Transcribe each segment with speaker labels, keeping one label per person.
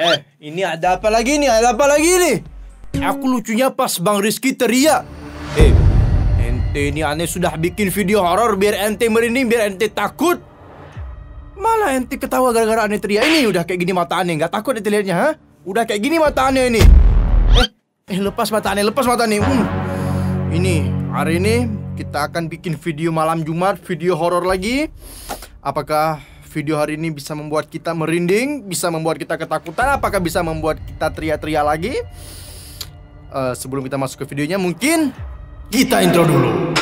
Speaker 1: Eh, ini ada apa lagi nih? Ada apa lagi nih? Aku lucunya pas Bang Rizky teriak. Eh, ente ini aneh sudah bikin video horor biar ente merinding, biar ente takut. Malah ente ketawa gara-gara aneh teriak. Ini udah kayak gini mata aneh, nggak takut ente liatnya, ha? Udah kayak gini mata aneh ini. Eh, eh lepas mata aneh, lepas mata aneh. Hmm. Ini, hari ini kita akan bikin video malam Jumat, video horor lagi. Apakah video hari ini bisa membuat kita merinding, bisa membuat kita ketakutan, apakah bisa membuat kita teriak-teriak lagi? Uh, sebelum kita masuk ke videonya, mungkin kita intro dulu.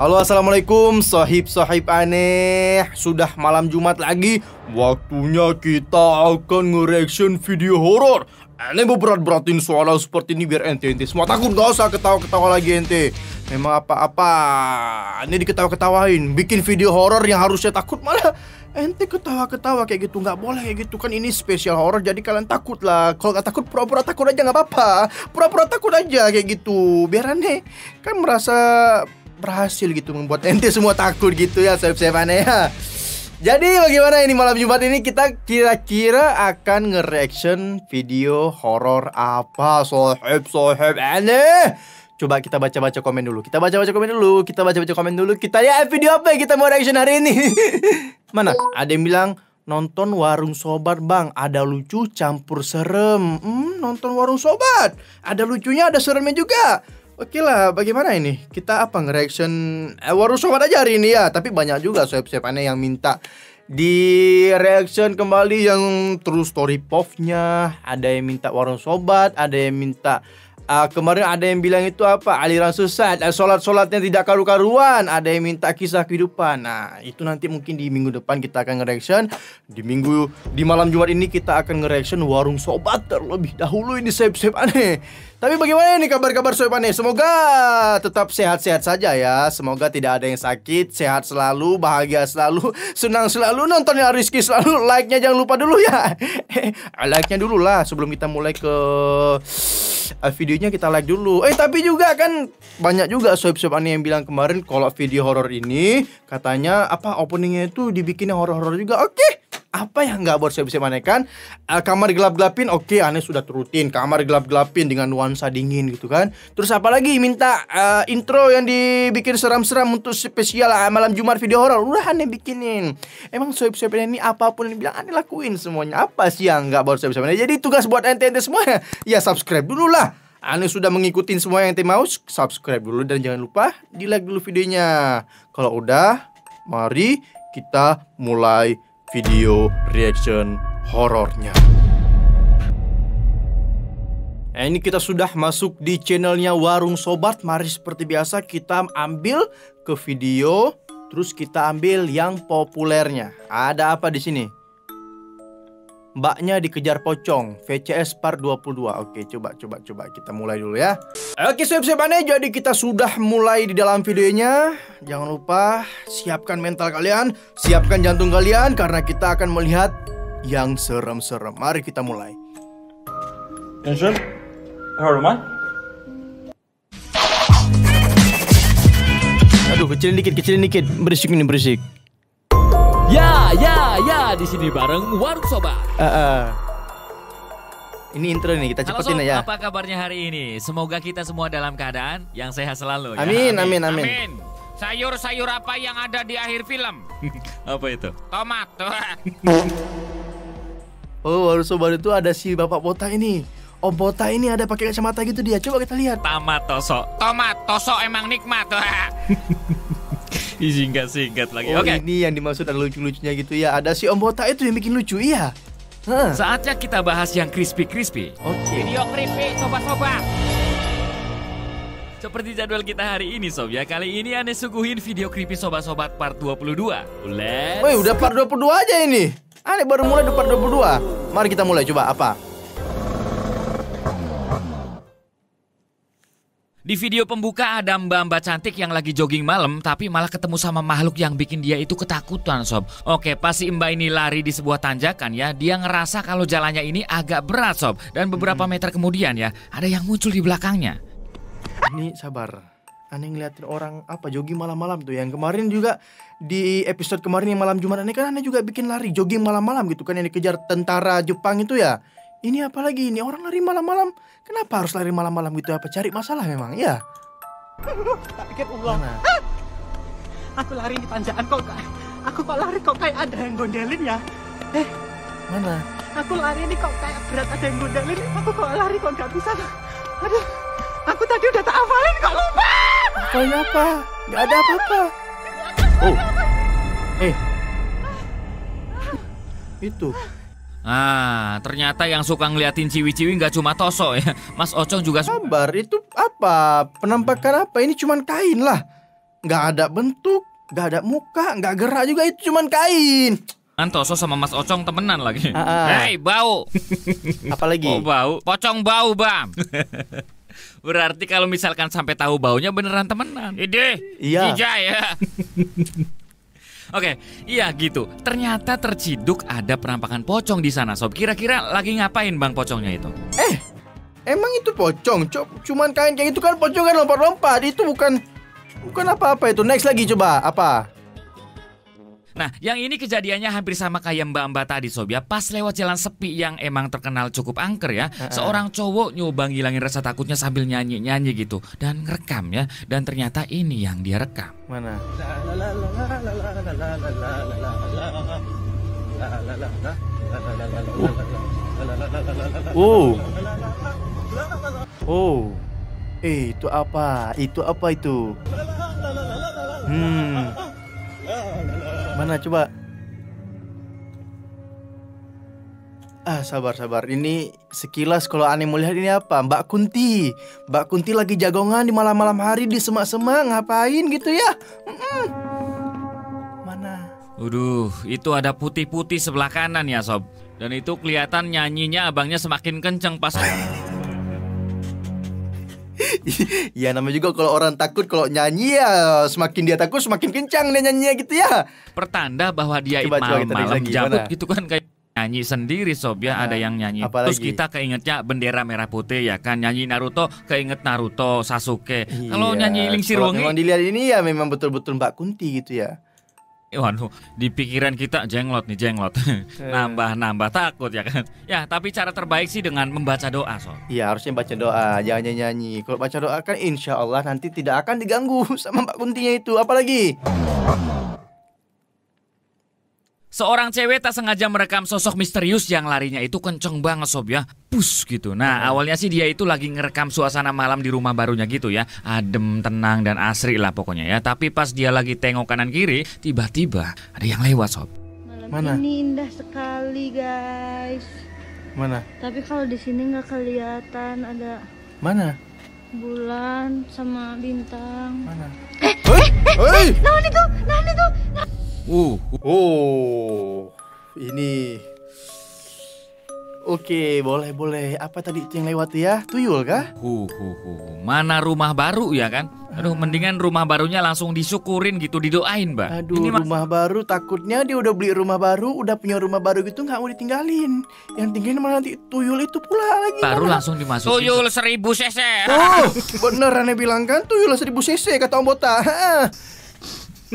Speaker 1: Halo assalamualaikum. Sahib-sahib aneh. Sudah malam Jumat lagi. Waktunya kita akan nge-reaction video horor. Aneh berat-beratin suara seperti ini biar ente-ente Semua takut. Gak usah ketawa-ketawa lagi ente. Memang apa-apa. Ini diketawa-ketawain. Bikin video horor yang harusnya takut malah Ente ketawa-ketawa kayak gitu. Nggak boleh kayak gitu. Kan ini spesial horror jadi kalian takut lah. Kalau nggak takut pura-pura takut aja nggak apa-apa. Pura-pura takut aja kayak gitu. Biar aneh. Kan merasa berhasil gitu membuat ente semua takut gitu ya aneh ya. Jadi bagaimana ini malam Jumat ini? Kita kira-kira akan nge-reaction video horor apa? Soheb soheb aneh Coba kita baca-baca komen dulu. Kita baca-baca komen dulu Kita baca-baca komen dulu. Kita lihat video apa yang kita mau reaction hari ini. Mana? Ada yang bilang Nonton warung sobat bang. Ada lucu campur serem. Hmm, Nonton warung sobat. Ada lucunya ada seremnya juga Oke lah, bagaimana ini? Kita apa nge-reaction eh, Warung Sobat aja hari ini ya Tapi banyak juga sobat-sobat aneh yang minta di reaction kembali yang terus story pop-nya Ada yang minta Warung Sobat Ada yang minta uh, kemarin ada yang bilang itu apa aliran sesat, uh, solat-solatnya tidak karu-karuan, ada yang minta kisah kehidupan. Nah itu nanti mungkin di minggu depan kita akan nge-reaction. Di minggu di malam Jumat ini kita akan nge-reaction warung sobat terlebih dahulu ini save-save aneh. Tapi bagaimana nih kabar-kabar sobat aneh? Semoga tetap sehat-sehat saja ya. Semoga tidak ada yang sakit, sehat selalu, bahagia selalu, senang selalu, nontonnya Rizky selalu. Like-nya jangan lupa dulu ya. like-nya dulu lah sebelum kita mulai ke uh, videonya kita like dulu. Eh tapi juga kan banyak juga swipe-swipe aneh yang bilang kemarin kalau video horor ini katanya apa openingnya itu dibikinnya horor-horor juga. Oke. Okay apa yang nggak buat swipe-swipe aneh kan uh, kamar gelap-gelapin oke okay, aneh sudah terutin kamar gelap-gelapin dengan nuansa dingin gitu kan. Terus apa lagi? Minta uh, intro yang dibikin seram-seram untuk spesial uh, malam Jumat video horor. Udah aneh bikinin. Emang swipe-swipe ini apa pun yang bilang aneh lakuin semuanya. Apa sih yang nggak buat swipe-swipe aneh jadi tugas buat ente-ente semuanya ya subscribe dulu lah. Ane sudah mengikuti semua yang ente mau subscribe dulu dan jangan lupa di like dulu videonya. Kalau udah, mari kita mulai video reaction horornya. Nah, ini kita sudah masuk di channelnya Warung Sobat. Mari seperti biasa kita ambil ke video, terus kita ambil yang populernya. Ada apa di sini? Mbaknya dikejar pocong VCS part 22 Oke coba coba coba kita mulai dulu ya. Oke siap-siap aneh Jadi kita sudah mulai di dalam videonya. Jangan lupa siapkan mental kalian Siapkan jantung kalian Karena kita akan melihat yang serem-serem. Mari kita mulai.
Speaker 2: Du meg?
Speaker 1: Aduh kecilin dikit kecilin dikit. Berisik ini berisik
Speaker 3: Ya, ya, ya, di sini bareng Warung Sobat.
Speaker 1: Uh, uh. Ini intro nih, kita cepetin
Speaker 3: Halo,
Speaker 1: aja.
Speaker 3: Apa kabarnya hari ini? Semoga kita semua dalam keadaan yang sehat selalu. ya.
Speaker 1: Amin, amin, amin.
Speaker 4: Amin. Sayur-sayur apa yang ada di akhir film?
Speaker 3: apa itu?
Speaker 4: Tomat.
Speaker 1: oh, baru sobat itu ada si bapak botak ini. Oh, botak ini ada pakai kacamata gitu dia. Coba kita lihat.
Speaker 3: Tamat tosok.
Speaker 4: Tomat, tosok emang nikmat.
Speaker 3: Singkat-singkat lagi.
Speaker 1: Oh,
Speaker 3: Oke.
Speaker 1: ini yang dimaksud ada lucu-lucunya gitu ya. Ada si Om Botak itu yang bikin lucu, iya. Hah.
Speaker 3: Saatnya kita bahas yang crispy-crispy.
Speaker 1: Oke.
Speaker 4: Video creepy, sobat-sobat.
Speaker 3: Seperti jadwal kita hari ini Sob ya Kali ini aneh suguhin video creepy sobat-sobat part 22 Let's
Speaker 1: Woi, udah part 22 aja ini. Aneh baru mulai di part 22. Mari kita mulai coba apa?
Speaker 3: Di video pembuka ada mbak-mbak cantik yang lagi jogging malam tapi malah ketemu sama makhluk yang bikin dia itu ketakutan sob. Oke pas si mbak ini lari di sebuah tanjakan ya dia ngerasa kalau jalannya ini agak berat sob. Dan beberapa meter kemudian ya ada yang muncul di belakangnya.
Speaker 1: Ini sabar. Aneh ngeliatin orang apa jogging malam-malam tuh yang kemarin juga di episode kemarin yang malam Jumat aneh kan aneh juga bikin lari jogging malam-malam gitu kan yang dikejar tentara Jepang itu ya. Ini apa lagi ini orang lari malam-malam. Kenapa harus lari malam-malam gitu apa cari masalah memang ya?
Speaker 5: Tak pikir Allah.
Speaker 1: Mana?
Speaker 5: Aku lari di tanjakan kok aku kok lari kok kayak ada yang gondelin ya. Eh,
Speaker 1: Mana?
Speaker 5: aku lari ini kok kayak berat ada yang gondelin. Aku kok lari kok nggak bisa. Aduh, aku tadi udah tak hafalin kok lupa.
Speaker 1: Apanya apa? Gak ada apa-apa. Oh. Eh. Itu.
Speaker 3: Ah, ternyata yang suka ngeliatin ciwi-ciwi nggak cuma Toso ya. Mas Ocong juga.
Speaker 1: Sabar, itu apa? Penampakan apa? Ini cuman kain lah. Nggak ada bentuk, nggak ada muka, nggak gerak juga itu cuman kain.
Speaker 3: Toso sama Mas Ocong temenan lagi.
Speaker 1: Ah, ah.
Speaker 3: Hei, bau.
Speaker 1: Apalagi?
Speaker 3: Oh, bau. Pocong bau, Bam. Berarti kalau misalkan sampai tahu baunya beneran temenan. Ide.
Speaker 1: Iya.
Speaker 3: Ija ya. Oke, iya gitu. Ternyata terciduk ada penampakan pocong di sana, sob. Kira-kira lagi ngapain bang pocongnya itu?
Speaker 1: Emang itu pocong? Co- Cuman kain kayak itu kan pocong kan lompat-lompat. Itu bukan bukan apa-apa itu. Next lagi coba apa?
Speaker 3: Nah, yang ini kejadiannya hampir sama kayak mbak-mbak tadi, sob ya. Pas lewat jalan sepi yang emang terkenal cukup angker ya. Seorang cowok nyoba ngilangin rasa takutnya sambil nyanyi-nyanyi gitu. Dan ngerekam ya. Dan ternyata ini yang dia rekam.
Speaker 1: Mana? Oh. Oh. Eh, itu apa? Itu apa itu? Hmm. Mana coba? Ah, sabar sabar. Ini sekilas kalau aneh melihat ini apa? Mbak Kunti. Mbak Kunti lagi jagongan di malam-malam hari di semak-semak ngapain gitu ya? Mm-mm. Mana?
Speaker 3: Waduh, itu ada putih-putih sebelah kanan ya, sob. Dan itu kelihatan nyanyinya abangnya semakin kenceng pas
Speaker 1: ya namanya juga kalau orang takut kalau nyanyi ya semakin dia takut semakin kencang dia nyanyinya gitu ya.
Speaker 3: pertanda bahwa dia malam-malam jabut gitu kan kayak nyanyi sendiri sob ya.
Speaker 1: Nah,
Speaker 3: ada yang nyanyi.
Speaker 1: apa
Speaker 3: terus kita keingetnya bendera merah putih ya kan? Nyanyi Naruto keinget Naruto Sasuke. Kalau
Speaker 1: Iya,
Speaker 3: nyanyi Ling
Speaker 1: kalau
Speaker 3: Sirwangi
Speaker 1: Memang dilihat ini ya memang betul-betul Mbak Kunti gitu ya.
Speaker 3: Eh, Waduh, di pikiran kita jenglot nih jenglot. Nambah-nambah takut ya kan. Ya, tapi cara terbaik sih dengan membaca doa, Sob.
Speaker 1: Iya harusnya baca doa, jangan nyanyi. Kalau baca doa kan insya Allah nanti tidak akan diganggu sama Mbak Kuntinya itu. Apalagi?
Speaker 3: Seorang cewek tak sengaja merekam sosok misterius yang larinya itu kenceng banget sob ya. Pus gitu. Nah awalnya sih dia itu lagi ngerekam suasana malam di rumah barunya gitu ya. Adem, tenang, dan asri lah pokoknya ya. Tapi pas dia lagi tengok kanan kiri, tiba-tiba ada yang lewat sob.
Speaker 6: Malam
Speaker 1: Mana?
Speaker 6: ini indah sekali guys.
Speaker 1: Mana?
Speaker 6: Tapi kalau di sini nggak kelihatan ada
Speaker 1: Mana?
Speaker 6: bulan sama bintang.
Speaker 1: Mana? Eh, Hei!
Speaker 6: Naon itu? Naon itu?
Speaker 3: Uh,
Speaker 1: Oh, ini. Oke, boleh boleh. Apa tadi itu yang lewat ya? Tuyul kah?
Speaker 3: Hu, hu, hu. Mana rumah baru ya kan? Aduh, mendingan rumah barunya langsung disyukurin gitu, didoain, Mbak.
Speaker 1: Aduh,
Speaker 3: Ini mah-
Speaker 1: rumah baru takutnya dia udah beli rumah baru, udah punya rumah baru gitu nggak mau ditinggalin. Yang tinggalin malah nanti tuyul itu pula lagi.
Speaker 3: baru
Speaker 1: mana?
Speaker 3: langsung dimasukin.
Speaker 4: Tuyul seribu cc.
Speaker 1: Tuh, bener aneh bilang kan tuyul 1000 cc kata Om Bota.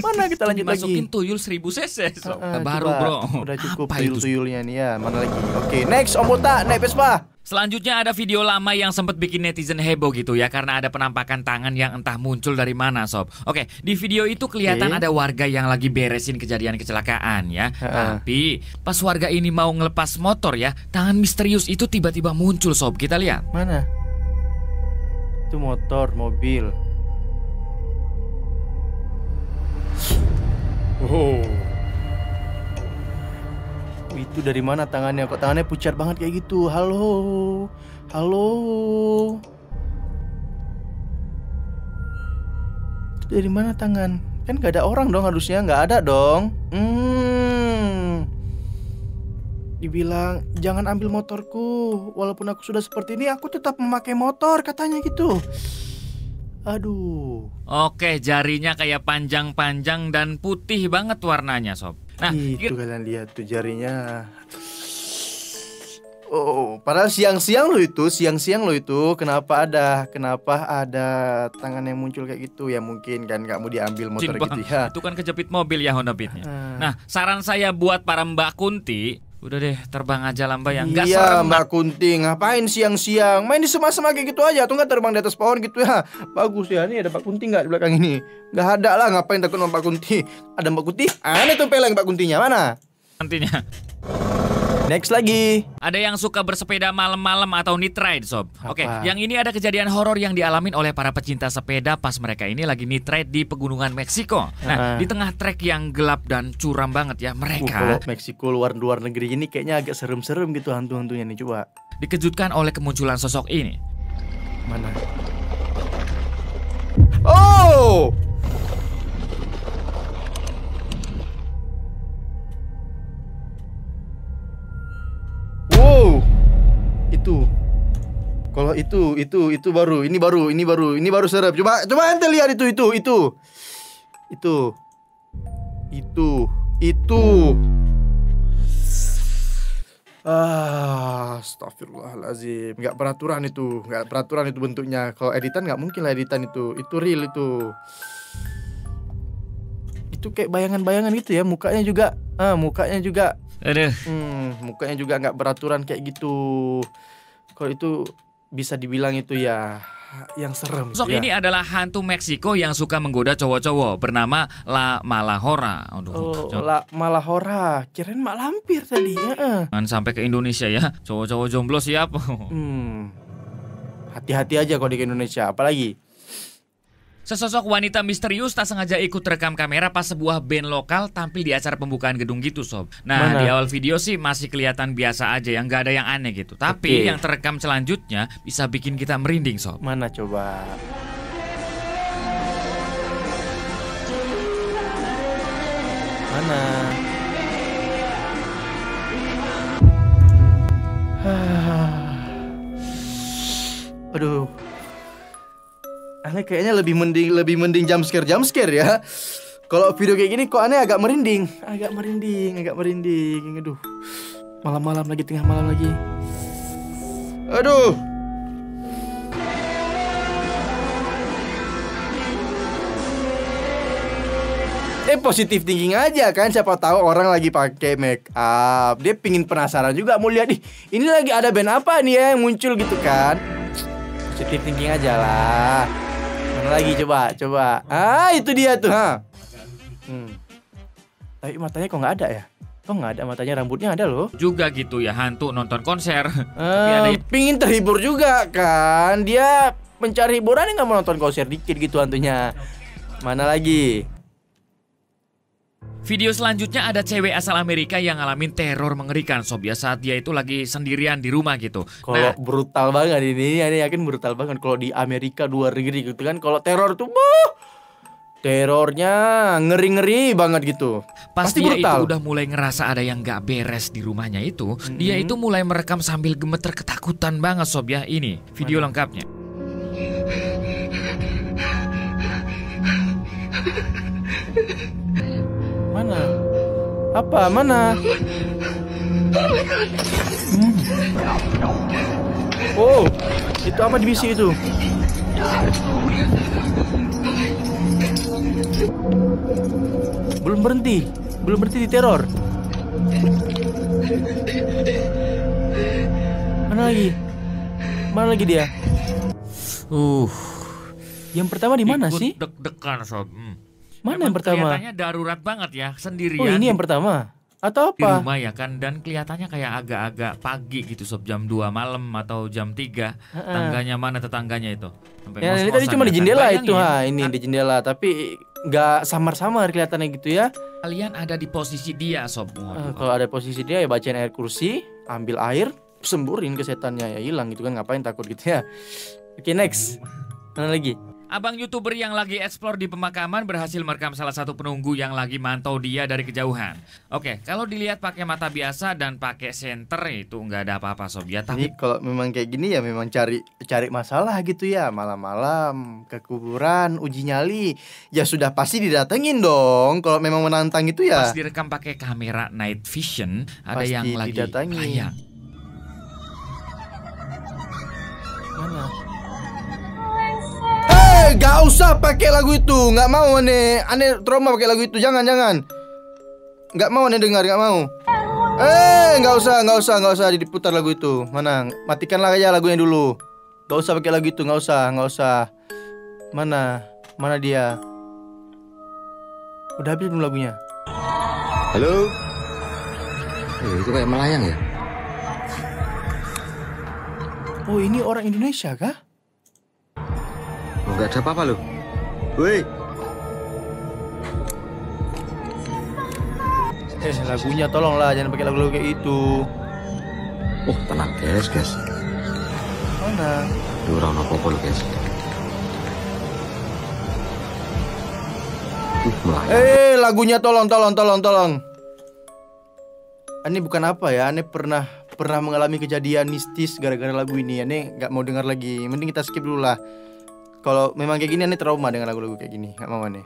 Speaker 1: Mana kita lanjut
Speaker 3: dimasukin
Speaker 1: lagi?
Speaker 3: tuyul 1000 cc.
Speaker 1: Ah,
Speaker 3: baru,
Speaker 1: coba.
Speaker 3: Bro.
Speaker 1: Udah cukup tuyul-tuyulnya nih ya. Mana lagi? Oke, next Om Bota, naik Vespa.
Speaker 3: Selanjutnya ada video lama yang sempat bikin netizen heboh gitu ya karena ada penampakan tangan yang entah muncul dari mana sob. Oke, di video itu kelihatan
Speaker 1: Oke.
Speaker 3: ada warga yang lagi beresin kejadian kecelakaan ya.
Speaker 1: Ha-ha.
Speaker 3: Tapi pas warga ini mau ngelepas motor ya, tangan misterius itu tiba-tiba muncul sob. Kita lihat.
Speaker 1: Mana? Itu motor, mobil. Oh. Itu dari mana tangannya? Kok tangannya pucat banget kayak gitu? Halo. Halo. Itu dari mana tangan? Kan gak ada orang dong harusnya, nggak ada dong. Hmm. Dibilang jangan ambil motorku, walaupun aku sudah seperti ini, aku tetap memakai motor katanya gitu. Aduh.
Speaker 3: Oke, jarinya kayak panjang-panjang dan putih banget warnanya, sob. Nah,
Speaker 1: itu kalian lihat tuh jarinya. Oh, padahal siang-siang lo itu, siang-siang lo itu, kenapa ada, kenapa ada tangan yang muncul kayak gitu ya mungkin kan nggak mau diambil motor
Speaker 3: Jin,
Speaker 1: gitu ya.
Speaker 3: Itu kan kejepit mobil ya Honda Beat-nya.
Speaker 1: Ah.
Speaker 3: Nah, saran saya buat para Mbak Kunti, udah deh terbang aja lah Mbak yang nggak
Speaker 1: iya
Speaker 3: serem.
Speaker 1: Mbak Kunti ngapain siang-siang? Main di sema-sema kayak gitu aja. Tuh nggak terbang di atas pohon gitu ya? Bagus ya nih ada Mbak Kunti nggak di belakang ini? Nggak ada lah ngapain takut sama Mbak Kunti ada Mbak Kunti aneh tuh peleng Mbak Kuntinya mana?
Speaker 3: Nantinya.
Speaker 1: Next lagi
Speaker 3: Ada yang suka bersepeda malam-malam atau night ride, sob. Oke,
Speaker 1: Apa?
Speaker 3: yang ini ada kejadian horor yang dialamin oleh para pecinta sepeda pas mereka ini lagi night ride di pegunungan Meksiko. Nah,
Speaker 1: Ah.
Speaker 3: di tengah trek yang gelap dan curam banget ya,
Speaker 1: Uh,
Speaker 3: mereka
Speaker 1: kalau Meksiko luar luar negeri ini kayaknya agak serem-serem gitu hantu-hantunya nih coba
Speaker 3: dikejutkan oleh kemunculan sosok ini.
Speaker 1: mana oh kalau itu itu itu baru ini baru ini baru ini baru serem coba coba ente lihat itu itu itu itu itu itu Ah, astagfirullahalazim. Nggak peraturan itu, nggak peraturan itu bentuknya. Kalau editan nggak mungkin lah editan itu. Itu real itu. Itu kayak bayangan-bayangan gitu ya. Mukanya juga, ah, mukanya juga,
Speaker 3: Aduh,
Speaker 1: hmm, mukanya juga nggak beraturan kayak gitu. Kalau itu bisa dibilang itu ya yang serem.
Speaker 3: sosok
Speaker 1: ya.
Speaker 3: ini adalah hantu Meksiko yang suka menggoda cowok-cowok bernama La Malahora. Aduh,
Speaker 1: Oh,
Speaker 3: jangan
Speaker 1: la, malah hora. Kirain mak lampir tadi ya.
Speaker 3: sampai ke Indonesia ya. Cowok-cowok jomblo siap.
Speaker 1: Hmm. Hati-hati aja kalau di Indonesia. Apalagi
Speaker 3: Sesosok wanita misterius tak sengaja ikut rekam kamera pas sebuah band lokal tampil di acara pembukaan gedung gitu sob. Nah
Speaker 1: Mana?
Speaker 3: di awal video sih masih kelihatan biasa aja yang nggak ada yang aneh gitu. Tapi
Speaker 1: Oke.
Speaker 3: yang terekam selanjutnya bisa bikin kita merinding sob.
Speaker 1: Mana coba? Mana? Aduh. Aneh kayaknya lebih mending lebih mending jump scare jump scare ya. Kalau video kayak gini kok aneh agak merinding, agak merinding, agak merinding. Aduh. Malam-malam lagi tengah malam lagi. Aduh. Eh positif thinking aja kan siapa tahu orang lagi pakai make up dia pingin penasaran juga mau lihat nih ini lagi ada band apa nih ya yang muncul gitu kan positif thinking aja lah mana lagi coba coba. Ah itu dia tuh. Ha hmm. tapi matanya kok nggak ada ya? Kok nggak ada? Matanya rambutnya ada loh.
Speaker 3: Juga gitu ya hantu nonton konser. Tapi ada
Speaker 1: pingin terhibur juga kan? Dia mencari hiburan nggak mau nonton konser dikit gitu hantunya. Mana lagi
Speaker 3: Video selanjutnya ada cewek asal Amerika yang ngalamin teror mengerikan sob ya saat dia itu lagi sendirian di rumah gitu.
Speaker 1: Kalau
Speaker 3: Nah,
Speaker 1: brutal banget ini, ini yakin brutal banget. Kalau di Amerika luar negeri gitu kan, kalau teror tuh, buh, terornya ngeri-ngeri banget gitu.
Speaker 3: Pas
Speaker 1: Pasti
Speaker 3: dia
Speaker 1: brutal.
Speaker 3: itu udah mulai ngerasa ada yang gak beres di rumahnya itu, dia itu mulai merekam sambil gemeter ketakutan banget sob ya. Ini video lengkapnya.
Speaker 1: Mana? Apa? Mana? Hmm. Oh, itu apa di bisi itu? Belum berhenti, belum berhenti di teror. Mana lagi? Mana lagi dia?
Speaker 3: Uh,
Speaker 1: Yang pertama di mana sih?
Speaker 3: Deg-degan sob. Hmm.
Speaker 1: Mana
Speaker 3: Emang
Speaker 1: yang pertama?
Speaker 3: Kelihatannya darurat banget ya, sendirian.
Speaker 1: Oh, ini yang
Speaker 3: di-
Speaker 1: pertama. Atau
Speaker 3: di
Speaker 1: apa?
Speaker 3: rumah ya kan dan kelihatannya kayak agak-agak pagi gitu sob jam 2 malam atau jam 3 tangganya mana tetangganya itu sampai
Speaker 1: Ya, ini tadi cuma
Speaker 3: ya
Speaker 1: di
Speaker 3: kan.
Speaker 1: jendela
Speaker 3: Bayangin,
Speaker 1: itu ha, ini
Speaker 3: kan
Speaker 1: di jendela, tapi nggak samar-samar kelihatannya gitu ya.
Speaker 3: kalian ada di posisi dia sob Waduh,
Speaker 1: kalau ada posisi dia ya bacain air kursi, ambil air, semburin ke setannya ya hilang gitu kan ngapain takut gitu ya. Oke next, mana lagi?
Speaker 3: Abang youtuber yang lagi eksplor di pemakaman berhasil merekam salah satu penunggu yang lagi mantau dia dari kejauhan. Oke, kalau dilihat pakai mata biasa dan pakai senter itu nggak ada apa-apa sob ya. Tapi
Speaker 1: kalau memang kayak gini ya memang cari cari masalah gitu ya malam-malam ke kuburan uji nyali ya sudah pasti didatengin dong kalau memang menantang itu ya
Speaker 3: pas direkam pakai kamera night vision ada
Speaker 1: Pasti
Speaker 3: yang lagi
Speaker 1: didatangi.
Speaker 3: layak.
Speaker 1: mana Gak usah pakai lagu itu, nggak mau aneh, aneh trauma pakai lagu itu, jangan jangan, nggak mau aneh dengar, nggak mau. Eh, nggak usah, nggak usah, nggak usah diputar lagu itu. Mana? Matikanlah aja lagunya dulu. Gak usah pakai lagu itu, nggak usah, nggak usah. Mana? Mana dia? Udah habis belum lagunya?
Speaker 7: Halo? Eh, itu kayak melayang ya?
Speaker 1: Oh, ini orang Indonesia kah?
Speaker 7: Nggak ada apa-apa loh. Woi,
Speaker 1: Eh, lagunya tolonglah jangan pakai lagu-lagu kayak itu.
Speaker 7: oh tenang guys, guys.
Speaker 1: Mana?
Speaker 7: Duh, orang apa loh guys. Uh.
Speaker 1: Eh, lagunya tolong, tolong, tolong, tolong. Ini bukan apa ya, Ane pernah pernah mengalami kejadian mistis gara-gara lagu ini. Ane nggak mau dengar lagi. Mending kita skip dulu lah. Kalau memang kayak gini, Ane trauma dengan lagu-lagu kayak gini. Nggak mau Ane.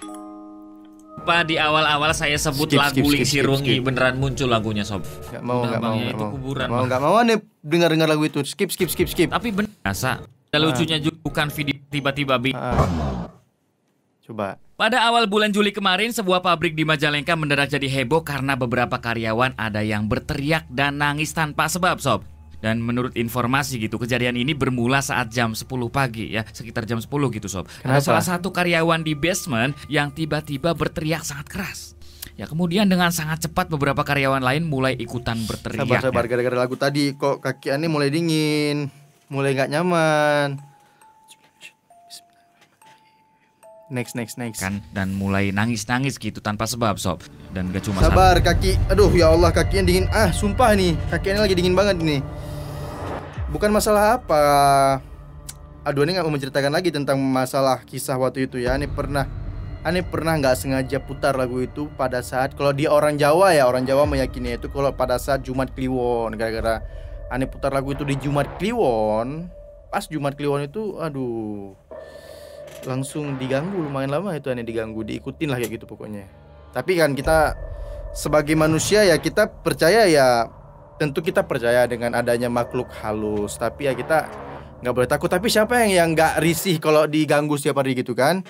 Speaker 3: Apa di awal-awal saya sebut
Speaker 1: Skip,
Speaker 3: lagu Lingsi Rungi beneran muncul lagunya sob.
Speaker 1: Nggak mau, nggak mau,
Speaker 3: itu
Speaker 1: mau.
Speaker 3: kuburan,
Speaker 1: mau, nggak mau Ane dengar-dengar lagu itu. Skip, skip, skip, skip.
Speaker 3: Tapi bener masa ada lucunya juga bukan video tiba-tiba bi.
Speaker 1: Ah. Coba.
Speaker 3: Pada awal bulan Juli kemarin, sebuah pabrik di Majalengka mendadak jadi heboh karena beberapa karyawan ada yang berteriak dan nangis tanpa sebab, sob. Dan menurut informasi gitu, kejadian ini bermula saat jam 10 pagi ya, sekitar jam 10 gitu, sob. Ada
Speaker 1: Kenapa?
Speaker 3: salah satu karyawan di basement yang tiba-tiba berteriak sangat keras. Ya, kemudian dengan sangat cepat beberapa karyawan lain mulai ikutan berteriak.
Speaker 1: Sabar, sabar.
Speaker 3: ya.
Speaker 1: Gara-gara lagu tadi, kok kaki Ane mulai dingin, mulai nggak nyaman. Next, next, next.
Speaker 3: kan dan mulai nangis-nangis gitu tanpa sebab, sob. Dan gak cuma satu.
Speaker 1: Sabar kaki. Aduh ya Allah kakinya dingin. Ah sumpah nih kakinya lagi dingin banget nih. Bukan masalah apa. Aduh ini nggak mau menceritakan lagi tentang masalah kisah waktu itu ya. Ini pernah Ane pernah nggak sengaja putar lagu itu pada saat kalau dia orang Jawa ya orang Jawa meyakini itu kalau pada saat Jumat Kliwon gara-gara Ane putar lagu itu di Jumat Kliwon pas Jumat Kliwon itu aduh langsung diganggu lumayan lama itu Ane diganggu diikutin lah kayak gitu pokoknya tapi kan kita sebagai manusia ya kita percaya ya tentu kita percaya dengan adanya makhluk halus tapi ya kita nggak boleh takut tapi siapa yang yang nggak risih kalau diganggu setiap hari gitu kan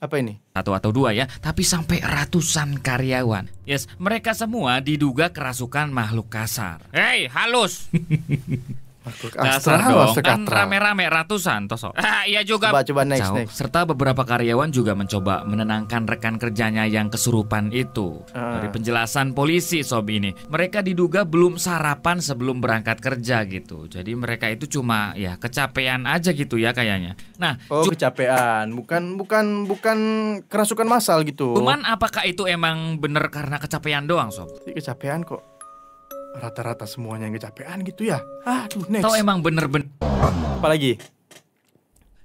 Speaker 1: apa ini
Speaker 3: satu atau dua ya, tapi sampai ratusan karyawan. Yes, mereka semua diduga kerasukan makhluk kasar.
Speaker 4: Hei, halus.
Speaker 1: makhluk astral
Speaker 3: dong,
Speaker 1: atau
Speaker 3: kan rame-rame ratusan toso.
Speaker 4: Ah, iya juga.
Speaker 1: coba coba next
Speaker 3: Jauh.
Speaker 1: next
Speaker 3: Serta beberapa karyawan juga mencoba menenangkan rekan kerjanya yang kesurupan itu.
Speaker 1: Ah.
Speaker 3: Dari penjelasan polisi sob ini, mereka diduga belum sarapan sebelum berangkat kerja gitu. Jadi mereka itu cuma ya kecapean aja gitu ya kayaknya. Nah,
Speaker 1: oh kecapean bukan bukan bukan kerasukan masal gitu
Speaker 3: cuman apakah itu emang bener karena kecapean doang sob?
Speaker 1: Kecapean kok rata-rata semuanya yang kecapean gitu ya aduh next
Speaker 3: Atau emang bener-bener
Speaker 1: apalagi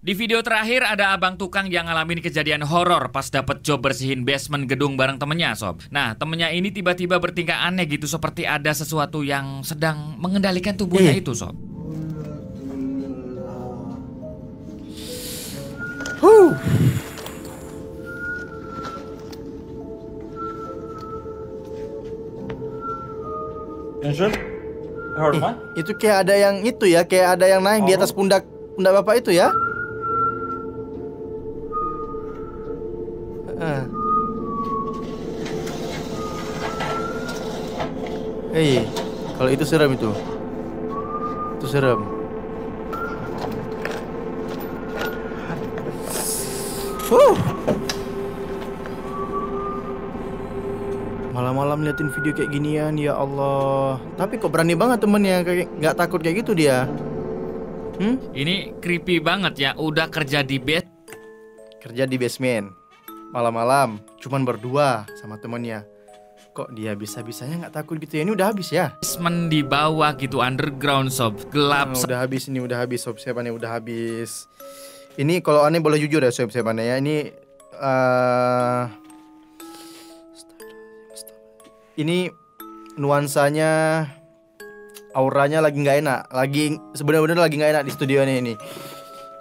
Speaker 3: Di video terakhir ada abang tukang yang ngalamin kejadian horor pas dapet job bersihin basement gedung bareng temennya sob. Nah temennya ini tiba-tiba bertingkah aneh gitu seperti ada sesuatu yang sedang mengendalikan tubuhnya
Speaker 1: Eh.
Speaker 3: itu sob.
Speaker 1: Huh.
Speaker 2: Heard mine?
Speaker 1: Itu kayak ada yang itu ya, kayak ada yang naik di atas pundak pundak bapak itu ya. Heeh. Hei, kalau itu serem itu. Itu serem. Huh. Malam-malam liatin video kayak ginian ya Allah. Tapi kok berani banget temennya kayak nggak takut kayak gitu dia. Hmm?
Speaker 3: Ini creepy banget ya, udah kerja di base
Speaker 1: Kerja di basement. Malam-malam cuman berdua sama temennya. Kok dia bisa-bisanya nggak takut gitu ya? Ini udah habis ya?
Speaker 3: basement di bawah gitu underground sob, gelap
Speaker 1: Oh, udah habis ini udah habis sob siapa nih udah habis. Ini kalau aneh boleh jujur ya sob aneh ya. Ini eh ini nuansanya auranya lagi nggak enak, lagi sebenarnya lagi nggak enak di studio ini ini.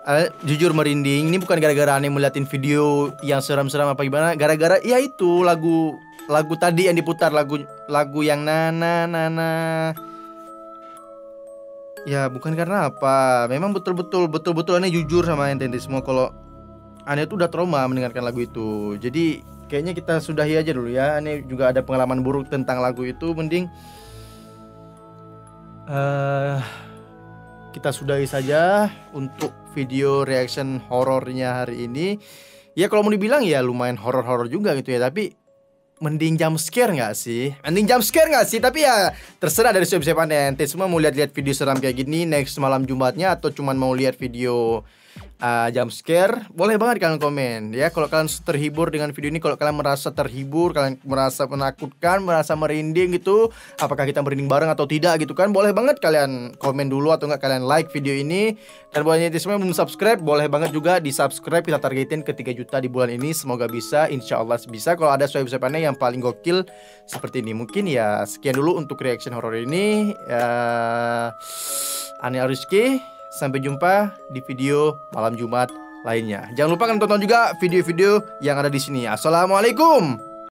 Speaker 1: Eh, jujur merinding. Ini bukan gara-gara aneh meliatin video yang seram-seram apa gimana. Gara-gara ya itu lagu lagu tadi yang diputar lagu lagu yang nana nana. Ya bukan karena apa. Memang betul-betul betul-betul aneh jujur sama ente semua kalau aneh tuh udah trauma mendengarkan lagu itu. Jadi kayaknya kita sudahi aja dulu ya. Aneh juga ada pengalaman buruk tentang lagu itu. Mending eh kita sudahi saja untuk video reaction horornya hari ini. Ya kalau mau dibilang ya lumayan horor-horor juga gitu ya. Tapi mending jump scare nggak sih? Mending jump scare nggak sih? Tapi ya terserah dari siapa-siapa ente semua mau lihat-lihat video seram kayak gini next malam Jumatnya atau cuman mau lihat video uh, jump scare, boleh banget kalian komen ya. Kalau kalian terhibur dengan video ini, kalau kalian merasa terhibur, kalian merasa menakutkan, merasa merinding gitu, apakah kita merinding bareng atau tidak gitu kan? Boleh banget kalian komen dulu atau enggak kalian like video ini. Dan buat yang belum subscribe, boleh banget juga di subscribe. Kita targetin ke 3 juta di bulan ini. Semoga bisa, insya Allah bisa. Kalau ada swipe swipe yang paling gokil seperti ini, mungkin ya sekian dulu untuk reaction horror ini. Ya, Ani Ariski. Sampai jumpa di video malam Jumat lainnya. Jangan lupa kalian tonton juga video-video yang ada di sini. Assalamualaikum.